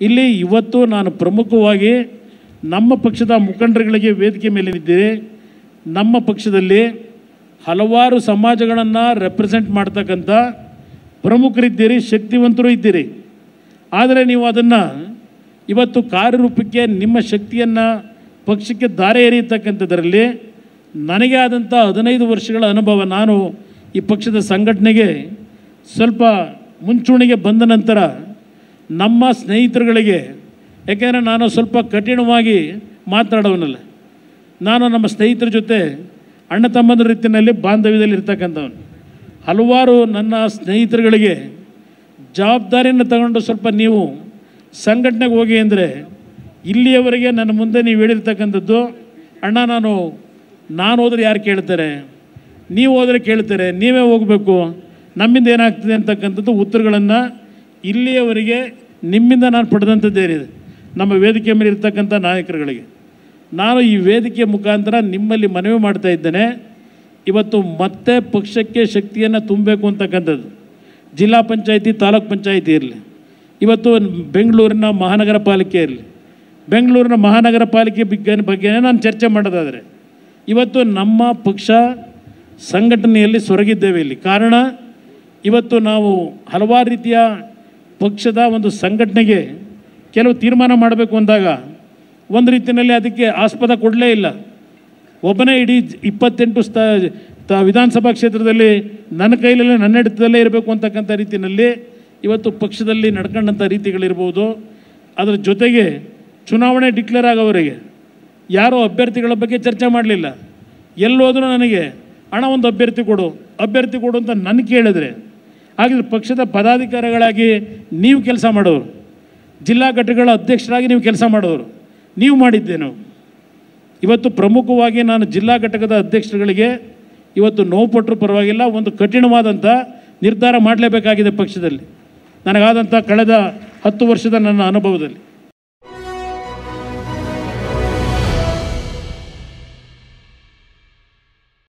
ಇಲ್ಲಿ ಇವತ್ತು ನಾನು ಪ್ರಮುಖವಾಗಿ ನಮ್ಮ ಪಕ್ಷದ ಮುಖಂಡರುಗಳಿಗೆ ವೇದಿಕೆ ಮೇಲೆ ಇದ್ದೀರಿ ನಮ್ಮ ಪಕ್ಷದಲ್ಲಿ ಹಲವಾರು ಸಮಾಜಗಳನ್ನು ರೆಪ್ರೆಸೆಂಟ್ ಮಾಡ್ತಕ್ಕಂಥ ಪ್ರಮುಖರಿದ್ದೀರಿ, ಶಕ್ತಿವಂತರು ಇದ್ದೀರಿ. ಆದರೆ ನೀವು ಅದನ್ನು ಇವತ್ತು ಕಾರ್ಯರೂಪಕ್ಕೆ ನಿಮ್ಮ ಶಕ್ತಿಯನ್ನು ಪಕ್ಷಕ್ಕೆ ದಾರೆ ಎರೆಯತಕ್ಕಂಥದ್ರಲ್ಲಿ ನನಗೆ ಆದಂಥ ಹದಿನೈದು ವರ್ಷಗಳ ಅನುಭವ ನಾನು ಈ ಪಕ್ಷದ ಸಂಘಟನೆಗೆ ಸ್ವಲ್ಪ ಮುಂಚೂಣಿಗೆ ಬಂದ ನಂತರ ನಮ್ಮ ಸ್ನೇಹಿತರುಗಳಿಗೆ, ಯಾಕೆಂದರೆ ನಾನು ಸ್ವಲ್ಪ ಕಠಿಣವಾಗಿ ಮಾತನಾಡೋನಲ್ಲ ನಾನು ನಮ್ಮ ಸ್ನೇಹಿತರ ಜೊತೆ ಅಣ್ಣ ತಮ್ಮಂದ್ರ ರೀತಿಯಲ್ಲಿ ಬಾಂಧವ್ಯದಲ್ಲಿ ಇರ್ತಕ್ಕಂಥವನು ಹಲವಾರು ನನ್ನ ಸ್ನೇಹಿತರುಗಳಿಗೆ ಜವಾಬ್ದಾರಿಯನ್ನು ತಗೊಂಡು ಸ್ವಲ್ಪ ನೀವು ಸಂಘಟನೆಗೆ ಹೋಗಿ ಅಂದರೆ, ಇಲ್ಲಿಯವರೆಗೆ ನನ್ನ ಮುಂದೆ ನೀವು ಹೇಳಿರ್ತಕ್ಕಂಥದ್ದು, ಅಣ್ಣ, ನಾನು ನಾನು ಹೋದರೆ ಯಾರು ಕೇಳ್ತಾರೆ? ನೀವು ಹೋದರೆ ಕೇಳ್ತಾರೆ, ನೀವೇ ಹೋಗಬೇಕು. ನಮ್ಮಿಂದ ಏನಾಗ್ತದೆ ಅಂತಕ್ಕಂಥದ್ದು ಉತ್ತರಗಳನ್ನು ಇಲ್ಲಿಯವರೆಗೆ ನಿಮ್ಮಿಂದ ನಾನು ಪಡೆದಂಥದ್ದೇನಿದೆ ನಮ್ಮ ವೇದಿಕೆ ಮೇಲೆ ಇರ್ತಕ್ಕಂಥ ನಾಯಕರುಗಳಿಗೆ. ನಾನು ಈ ವೇದಿಕೆ ಮುಖಾಂತರ ನಿಮ್ಮಲ್ಲಿ ಮನವಿ ಮಾಡ್ತಾ ಇದ್ದೇನೆ. ಇವತ್ತು ಮತ್ತೆ ಪಕ್ಷಕ್ಕೆ ಶಕ್ತಿಯನ್ನು ತುಂಬಬೇಕು ಅಂತಕ್ಕಂಥದ್ದು. ಜಿಲ್ಲಾ ಪಂಚಾಯಿತಿ, ತಾಲೂಕ್ ಪಂಚಾಯಿತಿ ಇರಲಿ. ಇವತ್ತು ಬೆಂಗಳೂರಿನ ಮಹಾನಗರ ಪಾಲಿಕೆ ಇರಲಿ. ಬೆಂಗಳೂರಿನ ಮಹಾನಗರ ಪಾಲಿಕೆ ಬಗ್ಗೆ ಬಗ್ಗೆನೇ ನಾನು ಚರ್ಚೆ ಮಾಡೋದಾದರೆ, ಇವತ್ತು ನಮ್ಮ ಪಕ್ಷ ಸಂಘಟನೆಯಲ್ಲಿ ಸೊರಗಿದ್ದೇವೆ ಇಲ್ಲಿ. ಕಾರಣ, ಇವತ್ತು ನಾವು ಹಲವಾರು ರೀತಿಯ ಪಕ್ಷದ ಒಂದು ಸಂಘಟನೆಗೆ ಕೆಲವು ತೀರ್ಮಾನ ಮಾಡಬೇಕು ಅಂದಾಗ ಒಂದು ರೀತಿಯಲ್ಲಿ ಅದಕ್ಕೆ ಆಸ್ಪದ ಕೊಡಲೇ ಇಲ್ಲ. ಒಬ್ಬನೇ ಇಡೀ ಇಪ್ಪತ್ತೆಂಟು ಸ್ಥ ವಿಧಾನಸಭಾ ಕ್ಷೇತ್ರದಲ್ಲಿ ನನ್ನ ಕೈಲಲ್ಲೇ ನನ್ನ ಹಿಡಿತದಲ್ಲೇ ಇರಬೇಕು ಅಂತಕ್ಕಂಥ ರೀತಿಯಲ್ಲಿ ಇವತ್ತು ಪಕ್ಷದಲ್ಲಿ ನಡ್ಕೊಂಡಂಥ ರೀತಿಗಳಿರ್ಬೋದು. ಅದರ ಜೊತೆಗೆ ಚುನಾವಣೆ ಡಿಕ್ಲೇರ್ ಆಗೋವರೆಗೆ ಯಾರೂ ಅಭ್ಯರ್ಥಿಗಳ ಬಗ್ಗೆ ಚರ್ಚೆ ಮಾಡಲಿಲ್ಲ. ಎಲ್ಲೋದ್ರೂ ನನಗೆ ಹಣ ಒಂದು ಅಭ್ಯರ್ಥಿ ಕೊಡು ಅಭ್ಯರ್ಥಿ ಕೊಡು ಅಂತ ನನ್ನ ಕೇಳಿದ್ರೆ ಹಾಗಿದ್ರೆ ಪಕ್ಷದ ಪದಾಧಿಕಾರಿಗಳಾಗಿ ನೀವು ಕೆಲಸ ಮಾಡೋರು. ಜಿಲ್ಲಾ ಘಟಕಗಳ ಅಧ್ಯಕ್ಷರಾಗಿ ನೀವು ಕೆಲಸ ಮಾಡೋರು. ನೀವು ಮಾಡಿದ್ದೇನು? ಇವತ್ತು ಪ್ರಮುಖವಾಗಿ ನಾನು ಜಿಲ್ಲಾ ಘಟಕದ ಅಧ್ಯಕ್ಷರುಗಳಿಗೆ ಇವತ್ತು ನೋವು ಪಟ್ಟರು ಪರವಾಗಿಲ್ಲ, ಒಂದು ಕಠಿಣವಾದಂಥ ನಿರ್ಧಾರ ಮಾಡಲೇಬೇಕಾಗಿದೆ ಪಕ್ಷದಲ್ಲಿ. ನನಗಾದಂಥ ಕಳೆದ ಹತ್ತು ವರ್ಷದ ನನ್ನ ಅನುಭವದಲ್ಲಿ.